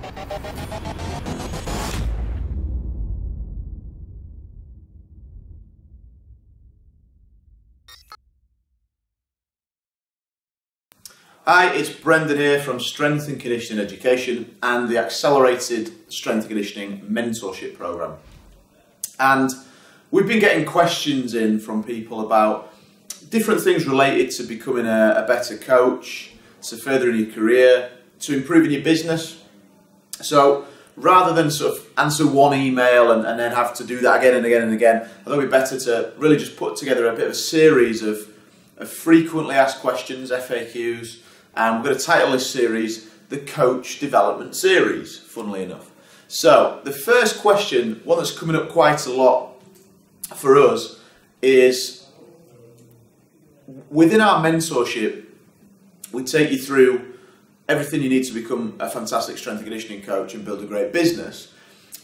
Hi, it's Brendan here from Strength and Conditioning Education and the Accelerated Strength and Conditioning Mentorship Program. And we've been getting questions in from people about different things related to becoming a, a better coach, to furthering your career, to improving your business. So rather than sort of answer one email and, and then have to do that again and again and again, I thought it'd be better to really just put together a bit of a series of, of frequently asked questions, FAQs, and we're going to title this series the Coach Development Series, funnily enough. So, the first question, one that's coming up quite a lot for us, is within our mentorship, we take you through everything you need to become a fantastic strength and conditioning coach and build a great business.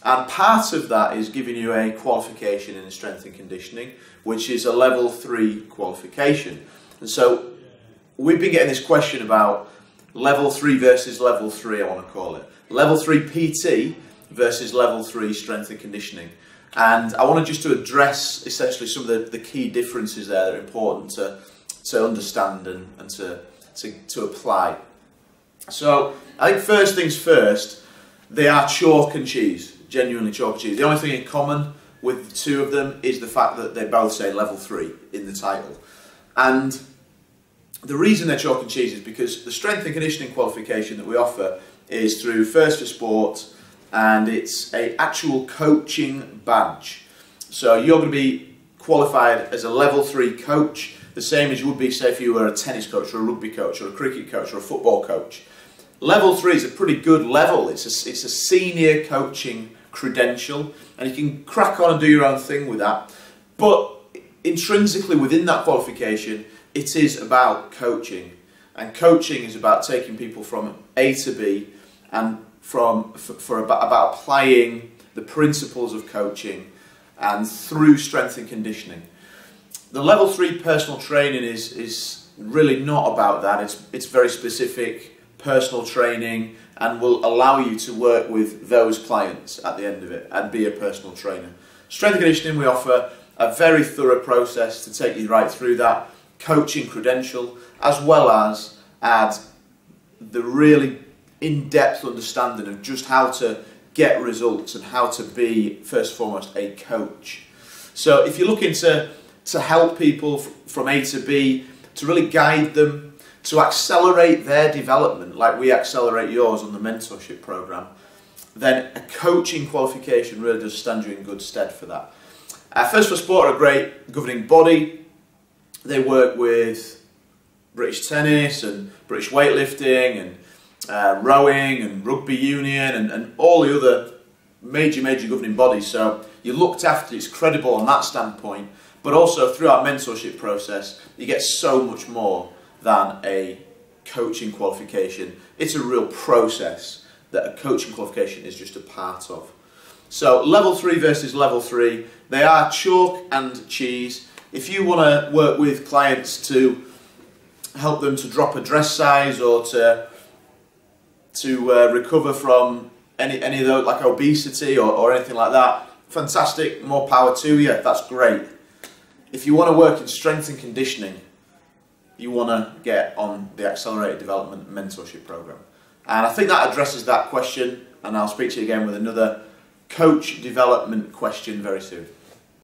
And part of that is giving you a qualification in strength and conditioning, which is a level three qualification. And so we've been getting this question about level three versus level three, I want to call it. Level three PT versus level three strength and conditioning. And I wanted just to address essentially some of the, the key differences there that are important to, to understand and, and to, to, to apply. So I think first things first, they are chalk and cheese, genuinely chalk and cheese. The only thing in common with the two of them is the fact that they both say level three in the title. And the reason they're chalk and cheese is because the strength and conditioning qualification that we offer is through First for Sport and it's a actual coaching badge. So you're going to be qualified as a level three coach, the same as you would be say if you were a tennis coach or a rugby coach or a cricket coach or a football coach. Level three is a pretty good level. It's a, it's a senior coaching credential and you can crack on and do your own thing with that. But intrinsically within that qualification, it is about coaching. And coaching is about taking people from A to B and from for, for about, about applying the principles of coaching and through strength and conditioning. The level three personal training is is really not about that. It's it's very specific personal training and will allow you to work with those clients at the end of it and be a personal trainer. Strength conditioning we offer a very thorough process to take you right through that coaching credential, as well as add the really in-depth understanding of just how to get results and how to be, first and foremost, a coach. So if you're looking to, to help people from A to B, to really guide them, to accelerate their development, like we accelerate yours on the mentorship program, then a coaching qualification really does stand you in good stead for that. Uh, First for Sport are a great governing body they work with British tennis and British weightlifting and uh, rowing and rugby union and, and all the other major, major governing bodies. So you're looked after, it's credible on that standpoint, but also through our mentorship process, you get so much more than a coaching qualification. It's a real process that a coaching qualification is just a part of. So level three versus level three, they are chalk and cheese if you want to work with clients to help them to drop a dress size or to to uh, recover from any any of those like obesity or, or anything like that, fantastic, more power to you, that's great. If you want to work in strength and conditioning, you want to get on the Accelerated Development Mentorship Program. And I think that addresses that question, and I'll speak to you again with another coach development question very soon.